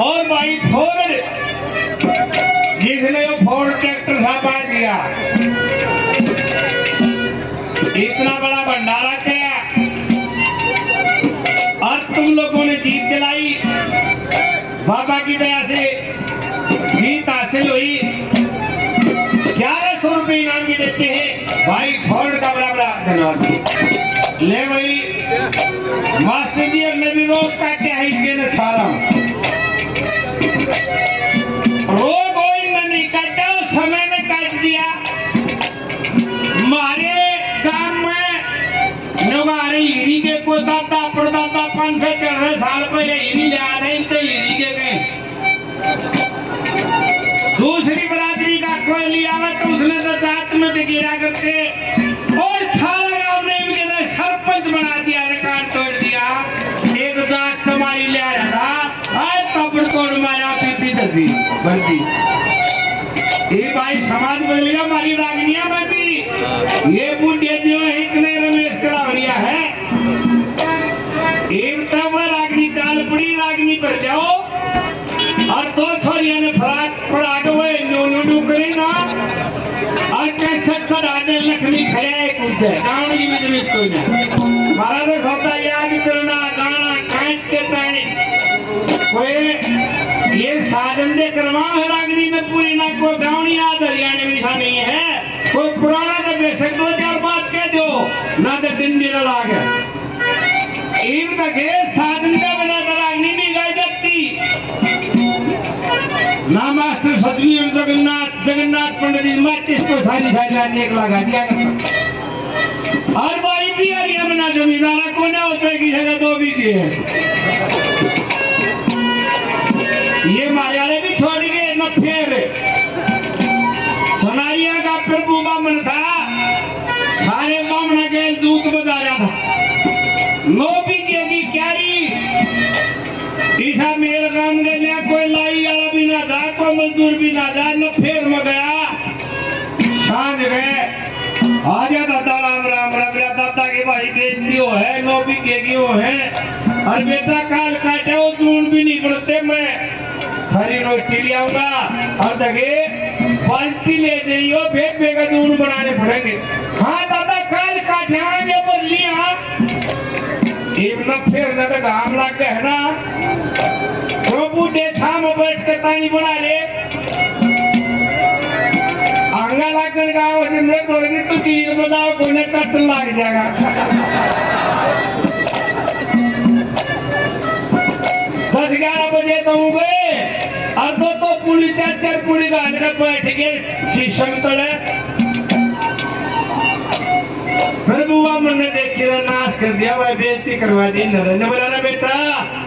और भाई फोर्ड जिसने वो फोर्ड ट्रैक्टर छापा दिया। इतना बड़ा भंडारा किया और तुम लोगों ने जीत दिलाई। बाबा की दया से जीत हासिल हुई। ग्यारह सौ रुपये इनाम भी देते हैं। भाई फोर्ड का बड़ा बड़ा धन्यवाद। ले भाई मास्टर जी मैं भी रोज काटे है इसके न सौ चौदह साल पहले हिरी ले आ रहे तो के गए दूसरी बरादरी का कोई लिया हुआ तो उसने तो जात में भी गिरा करके और सरपंच बना दिया, रिकॉर्ड तोड़ दिया। एक जात तुम्हारी ले आया था आज तबड़ तोड़ मारा दसी भरती ये भाई, समाज बदल हमारी रागनिया भी ये बूढ़े जो है, इतने करे ना और कैसे आने लखनी खड़े है कूदे गाँव की भी ज़मीन कोई ना। मारा तो सोता याद करना गाना कांच के ताने कोई, ये साधन दे करवा है रागनी में पूरी ना कोई गाँव याद हरियाणा में लिखा नहीं है। कोई पुराना तो बेशक दो चार बात कह दो, ना तो दिन दिन लाग एक तके साधन का जगन्नाथ जगन्नाथ पंडित सारी रात एक लगा दिया करता और भाई भी हरिया बना जमींदारा को है कि जगह दो भी दिए ये मायाले भी छोड़ गए न फिर सोनारिया का प्रभु बामन था। सारे बामना के दूध बजाया था। नो भी की क्यारी, ईसा मेल काम के लिया कोई लाई वाला भी ना मजदूर भी ना था न फिर में गया। साँझ गए आजा दादा, राम राम राम मेरा दादा के भाई बेचती हो है नो भी के हो है। और बेटा काल काटे, वो दून भी पड़ते मैं। हरी रोटी ले आऊँगा। और दगे बाल्टी ले जाइयो, फिर बेगा दून बनाने पड़ेंगे। हाँ दादा, काल काटे आएँगे बोल लिया। एक न फिर न तो गया है ना। प्रभु देखा में बैठ के पानी बना ले। आंगा लागन गाँव ज़िंदगी दोगी तो तीर बताओ कोई न कट लग जाएगा? दस ग्यारह बजे तो हो और दो तो पुलिस चार पुलिस गाने का बैठ गए शीशम तले फिर बुआ मैंने देख के नाश कर दिया, भाई बेइज्जती करवा दी, नरेंद्र ने बोला ना बेटा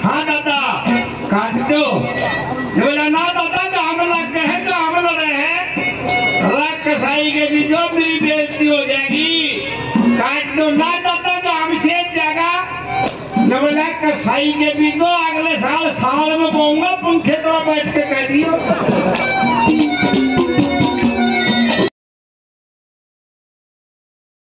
हाँ दादा काट दो बोला ना दादा तो हम लग तो हम रहे राग कसाई के भी जो मेरी बेइज्जती हो जाएगी काट दो ना दादा तो हम सेज जाएगा बोला कसाई के भी दो अगले साल साल में बोऊँगा, पंखे तरह बैठ के कह दियो।